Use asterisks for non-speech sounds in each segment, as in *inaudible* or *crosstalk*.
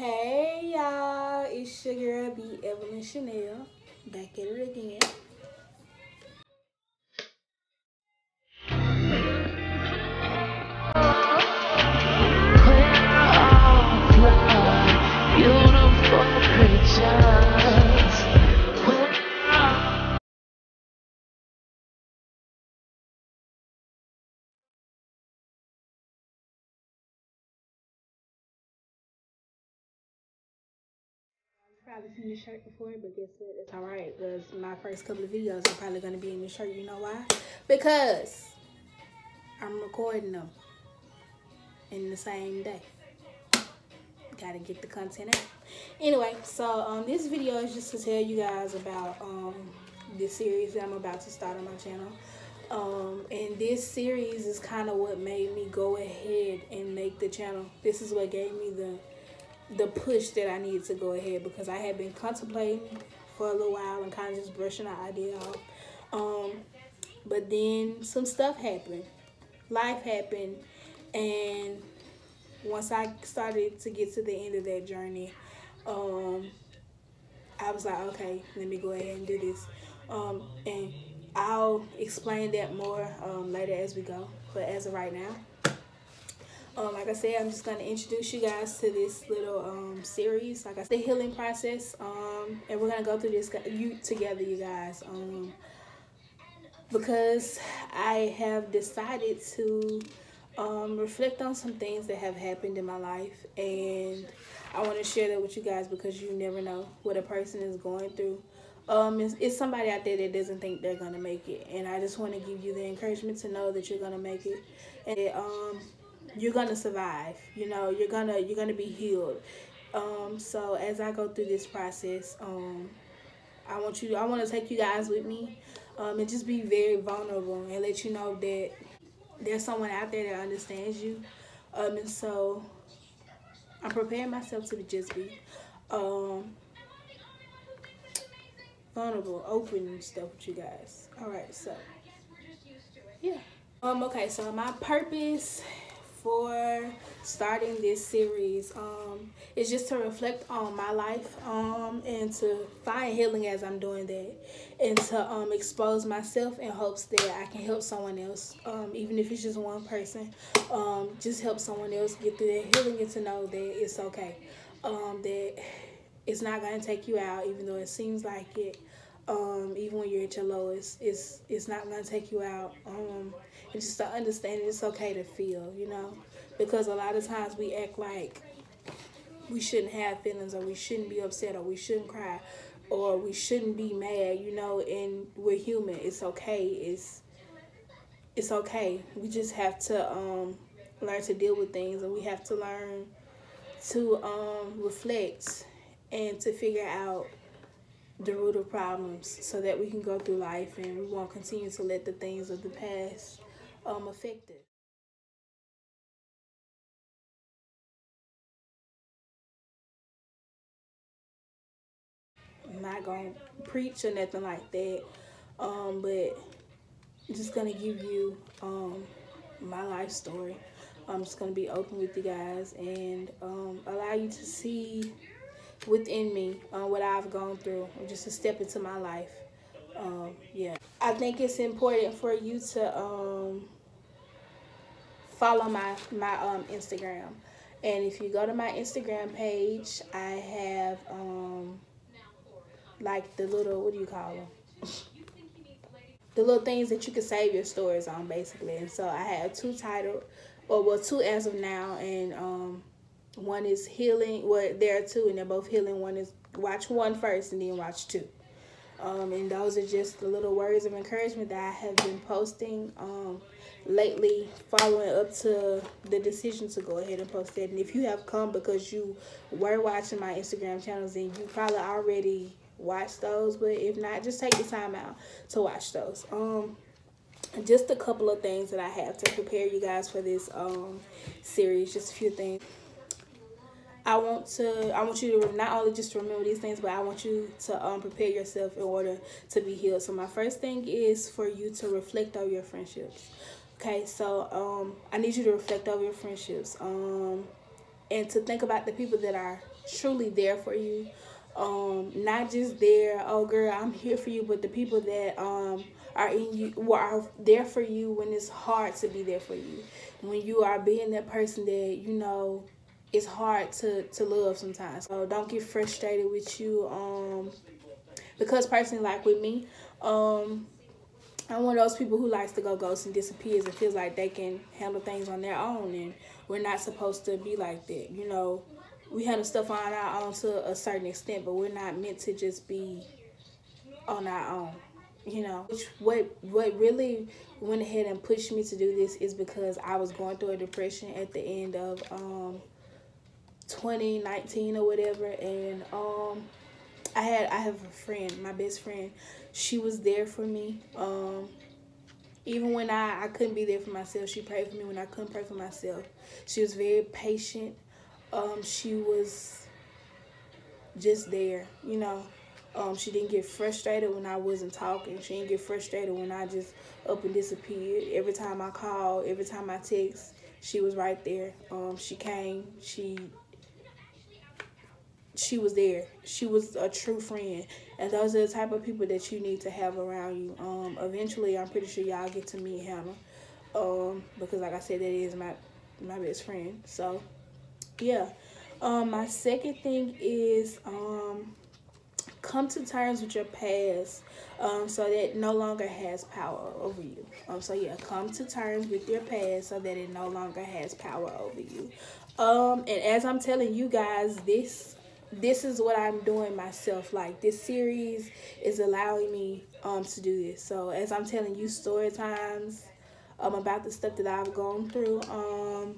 Hey y'all, it's your girl The Evelyn Chanel. Back at it again. Probably seen this shirt before, but guess what? It's alright because my first couple of videos are probably gonna be in this shirt. You know why? Because I'm recording them in the same day. Gotta get the content out. Anyway, so um, this video is just to tell you guys about um this series that I'm about to start on my channel. Um, and this series is kind of what made me go ahead and make the channel. This is what gave me the the push that I needed to go ahead because I had been contemplating for a little while and kind of just brushing the idea off. Um, but then some stuff happened, life happened, and once I started to get to the end of that journey, um, I was like, okay, let me go ahead and do this. Um, and I'll explain that more um, later as we go. But as of right now, um, like I said, I'm just gonna introduce you guys to this little um, series. Like I said, the healing process, um, and we're gonna go through this you together, you guys. Um, because I have decided to um, reflect on some things that have happened in my life, and I want to share that with you guys because you never know what a person is going through. Um, it's, it's somebody out there that doesn't think they're gonna make it, and I just want to give you the encouragement to know that you're gonna make it, and um, you're gonna survive. You know, you're gonna you're gonna be healed. Um, so as I go through this process, um, I want you I want to take you guys with me, um, and just be very vulnerable and let you know that there's someone out there that understands you. Um, and so I'm preparing myself to just be um vulnerable, open and stuff with you guys. All right, so yeah. Um. Okay. So my purpose for starting this series um is just to reflect on my life um and to find healing as I'm doing that and to um expose myself in hopes that I can help someone else um even if it's just one person um just help someone else get through their healing and to know that it's okay um that it's not gonna take you out even though it seems like it um even when you're at your lowest it's it's not gonna take you out um and just to understand it's okay to feel you know? Because a lot of times we act like we shouldn't have feelings or we shouldn't be upset or we shouldn't cry or we shouldn't be mad you know? And we're human. It's okay. It's it's okay. We just have to um learn to deal with things and we have to learn to um reflect and to figure out the root of problems so that we can go through life and we won't continue to let the things of the past um affect us. I'm not gonna preach or nothing like that. Um, but I'm just gonna give you um my life story. I'm just gonna be open with you guys and um, allow you to see within me uh, what I've gone through, just to step into my life. Um, yeah, I think it's important for you to um, follow my my um, Instagram, and if you go to my Instagram page, I have um, like the little what do you call them? *laughs* the little things that you can save your stories on, basically. And so I have two titled, or well, two as of now, and um, one is healing. Well, there are two, and they're both healing. One is watch one first, and then watch two. Um, and those are just the little words of encouragement that I have been posting um, lately, following up to the decision to go ahead and post that. And if you have come because you were watching my Instagram channels, then you probably already watched those. But if not, just take the time out to watch those. Um, just a couple of things that I have to prepare you guys for this um series. Just a few things. I want to I want you to not only just remember these things, but I want you to um prepare yourself in order to be healed. So my first thing is for you to reflect on your friendships. Okay, so um I need you to reflect over your friendships. Um and to think about the people that are truly there for you. Um, not just there, oh girl, I'm here for you, but the people that um are in you are there for you when it's hard to be there for you. When you are being that person that, you know, it's hard to, to love sometimes. So don't get frustrated with you. Um because personally like with me, um I'm one of those people who likes to go ghost and disappears and feels like they can handle things on their own and we're not supposed to be like that. You know, we handle stuff on our own to a certain extent, but we're not meant to just be on our own. You know, Which, what what really went ahead and pushed me to do this is because I was going through a depression at the end of um 2019 or whatever, and um I had I have a friend, my best friend. She was there for me. Um, even when I, I couldn't be there for myself, she prayed for me when I couldn't pray for myself. She was very patient. Um, she was just there, you know. Um, she didn't get frustrated when I wasn't talking. She didn't get frustrated when I just up and disappeared. Every time I called, every time I text, she was right there. Um, she came. She she was there. She was a true friend. And those are the type of people that you need to have around you. Um, eventually, I'm pretty sure y'all get to meet Hannah. Um, because like I said, that is my, my best friend. So, yeah. Um, my second thing is, um, come to terms with your past um, so that no longer has power over you. Um, so yeah, come to terms with your past so that it no longer has power over you. Um, and as I'm telling you guys, this this is what I'm doing myself. Like this series is allowing me um to do this. So as I'm telling you story times um about the stuff that I've gone through, um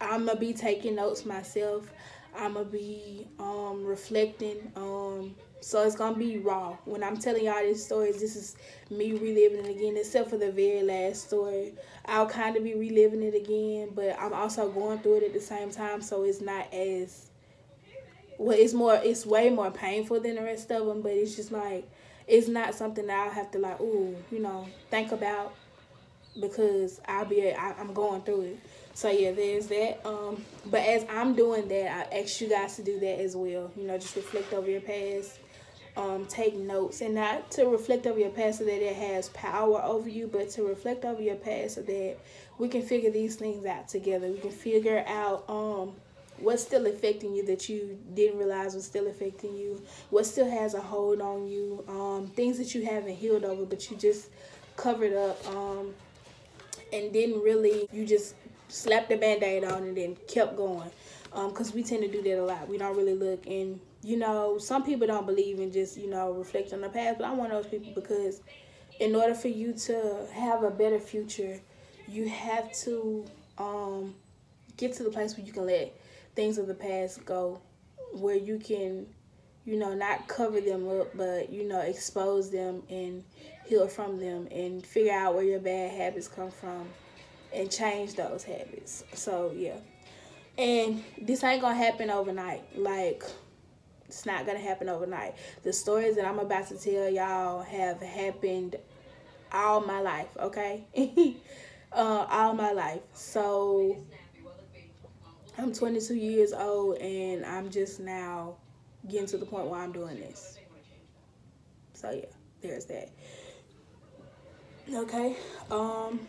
I'm gonna be taking notes myself. I'm gonna be um reflecting. Um so it's gonna be raw. When I'm telling y'all these stories, this is me reliving it again, except for the very last story. I'll kind of be reliving it again, but I'm also going through it at the same time, so it's not as well, it's more, it's way more painful than the rest of them, but it's just like, it's not something that I'll have to like, ooh, you know, think about because I'll be, I, I'm going through it. So yeah, there's that. Um, but as I'm doing that, I ask you guys to do that as well. You know, just reflect over your past. Um, take notes and not to reflect over your past so that it has power over you, but to reflect over your past so that we can figure these things out together. We can figure out um what's still affecting you that you didn't realize was still affecting you? What still has a hold on you? Um, things that you haven't healed over but you just covered up um, and didn't really you just slapped the band-aid on and then kept going. Because um, we tend to do that a lot. We don't really look and you know some people don't believe in just you know reflect on the past but i'm one of those people because in order for you to have a better future you have to um, get to the place where you can let things of the past go where you can you know not cover them up but you know expose them and heal from them and figure out where your bad habits come from and change those habits. So yeah. And this ain't gonna happen overnight. Like it's not gonna happen overnight. The stories that i'm about to tell y'all have happened all my life okay? *laughs* Uh, all my life. So I'm 22 years old and I'm just now getting to the point where I'm doing this. So yeah, there's that. Okay. Um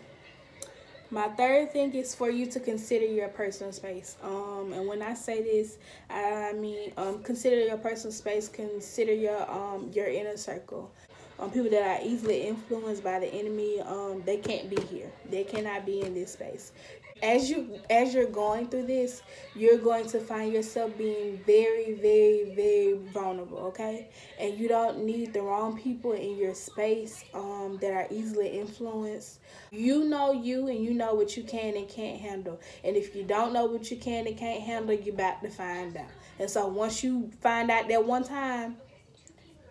my third thing is for you to consider your personal space. Um and when I say this, I mean um consider your personal space, consider your um your inner circle. Um, people that are easily influenced by the enemy, um, they can't be here. They cannot be in this space as you as you're going through this you're going to find yourself being very very very vulnerable okay? And you don't need the wrong people in your space um, that are easily influenced. You know you and you know what you can and can't handle. And if you don't know what you can and can't handle you're about to find out. And so once you find out that one time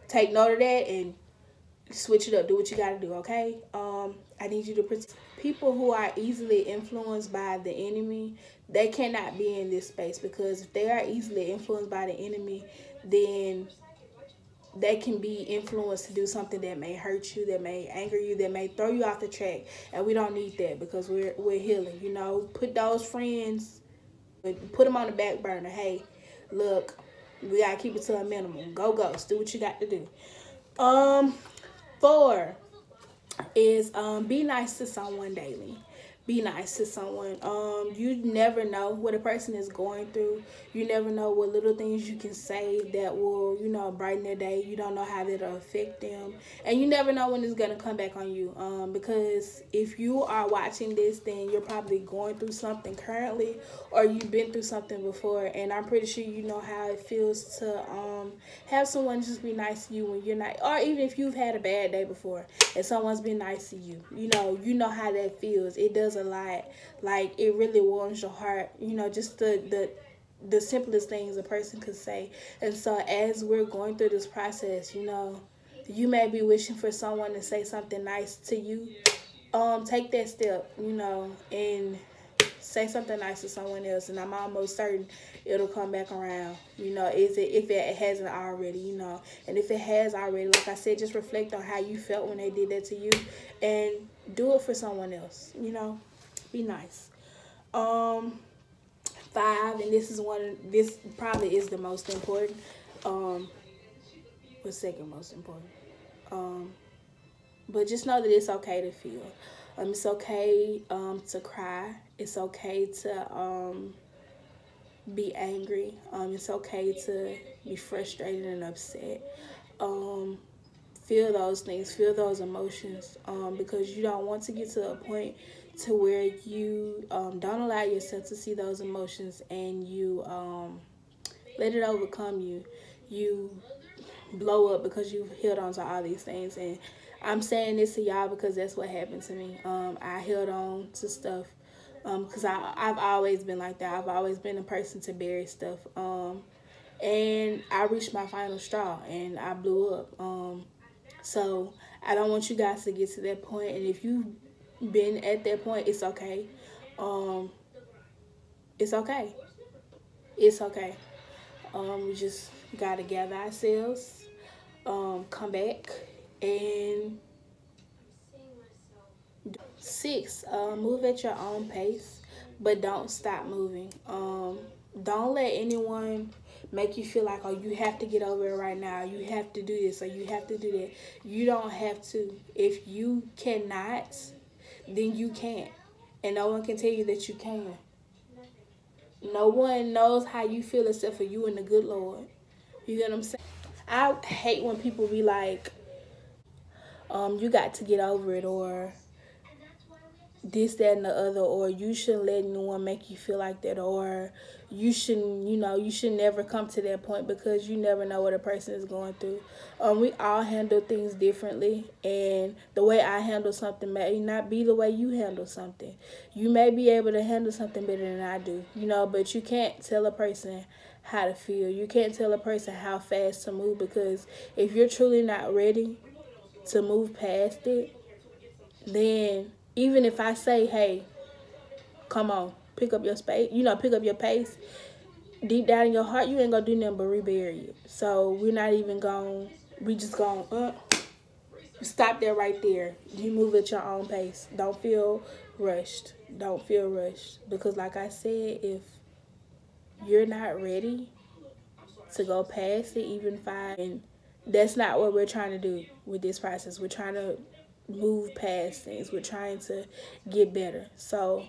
take note of that and switch it up do what you got to do okay um i need you to people who are easily influenced by the enemy, they cannot be in this space because if they are easily influenced by the enemy, then they can be influenced to do something that may hurt you, that may anger you, that may throw you off the track. And we don't need that because we're we're healing. You know, put those friends, put them on the back burner. Hey, look, We gotta keep it to a minimum. Go ghost. Do what you got to do. Um, four is um be nice to someone daily be nice to someone. Um, you never know what a person is going through. You never know what little things you can say that will, you know, brighten their day. You don't know how that'll affect them, and you never know when it's gonna come back on you. Um, because if you are watching this, then you're probably going through something currently, or you've been through something before, and I'm pretty sure you know how it feels to um have someone just be nice to you when you're not, or even if you've had a bad day before and someone's been nice to you. You know, you know how that feels. It does a lot. Like it really warms your heart. You know, just the the the simplest things a person could say. And so as we're going through this process, you know, you may be wishing for someone to say something nice to you. Um, take that step, you know, and say something nice to someone else and I'm almost certain it'll come back around. You know, is it if it hasn't already, you know. And if it has already, like I said, just reflect on how you felt when they did that to you and do it for someone else, you know be nice. Um, five, and this is one. This probably is the most important. Um, the second most important. Um, but just know that it's okay to feel. Um, it's okay um to cry. It's okay to um be angry. Um, it's okay to be frustrated and upset. Um, feel those things, feel those emotions, um, because you don't want to get to a point to where you um, don't allow yourself to see those emotions and you um, let it overcome you. You blow up because you've held on to all these things. And I'm saying this to y'all because that's what happened to me. Um, I held on to stuff because um, I've always been like that. I've always been a person to bury stuff. Um, and I reached my final straw and I blew up. Um, so I don't want you guys to get to that point. And if you been at that point, it's okay. Um, it's okay. It's okay. Um, we just gotta gather ourselves, um, come back, and six. Uh, move at your own pace, but don't stop moving. Um, don't let anyone make you feel like oh you have to get over it right now you have to do this or you have to do that you don't have to if you cannot then you can't. And no one can tell you that you can. No one knows how you feel except for you and the good Lord. You get what I'm saying? I hate when people be like, um, you got to get over it or this, that, and the other, or you shouldn't let anyone make you feel like that, or you shouldn't, you know, you should never come to that point because you never know what a person is going through. Um, we all handle things differently, and the way I handle something may not be the way you handle something. You may be able to handle something better than I do, you know, but you can't tell a person how to feel. You can't tell a person how fast to move because if you're truly not ready to move past it, then even if I say, hey, come on, pick up your space, you know, pick up your pace, deep down in your heart, you ain't gonna do nothing but rebury it. So we're not even going, we just going, uh, stop there right there. You move at your own pace. Don't feel rushed. Don't feel rushed. Because like I said, if you're not ready to go past it, even fine, that's not what we're trying to do with this process. We're trying to move past things. We're trying to get better. So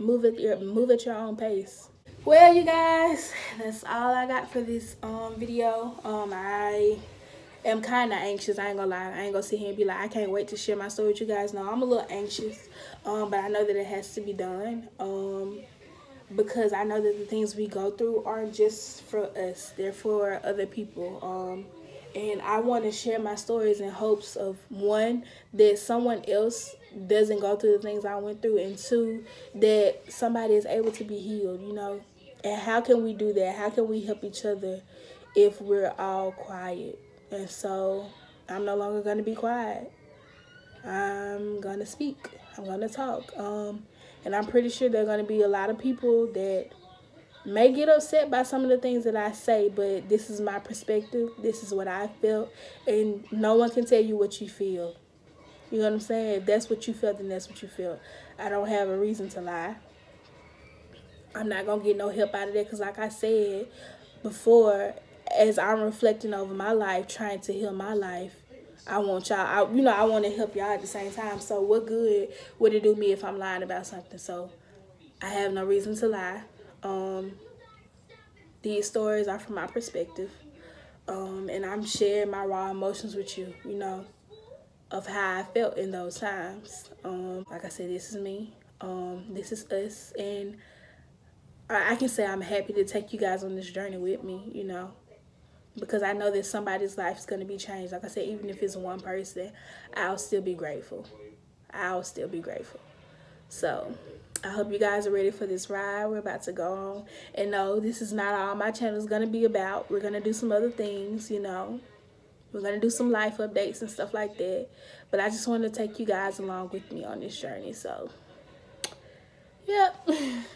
move at your move at your own pace. Well, you guys, that's all I got for this um video. Um, I am kind of anxious. I ain't gonna lie. I ain't gonna sit here and be like, I can't wait to share my story with you guys. No, I'm a little anxious. Um, but I know that it has to be done. Um, because I know that the things we go through aren't just for us. They're for other people. Um, and I want to share my stories in hopes of one that someone else doesn't go through the things I went through and two that somebody is able to be healed, you know. And how can we do that? How can we help each other if we're all quiet? And so I'm no longer going to be quiet. I'm going to speak. I'm going to talk. Um and I'm pretty sure there are going to be a lot of people that may get upset by some of the things that I say, but this is my perspective. This is what I felt. And no one can tell you what you feel. You know what I'm saying? If that's what you felt, then that's what you feel. I don't have a reason to lie. I'm not going to get no help out of that because like I said before, as I'm reflecting over my life, trying to heal my life, I want y'all, I, you know, I want to help y'all at the same time. So what good would it do me if I'm lying about something? So I have no reason to lie. Um, these stories are from my perspective. Um, and I'm sharing my raw emotions with you, you know, of how I felt in those times. Um, like I said, this is me. Um, this is us. And I, I can say I'm happy to take you guys on this journey with me, you know because I know that somebody's life is going to be changed. Like I said, even if it's one person, I'll still be grateful. I'll still be grateful. So, I hope you guys are ready for this ride we're about to go on. And no, this is not all my channel is going to be about. We're going to do some other things, you know. We're going to do some life updates and stuff like that. But I just want to take you guys along with me on this journey. So, yep. *laughs*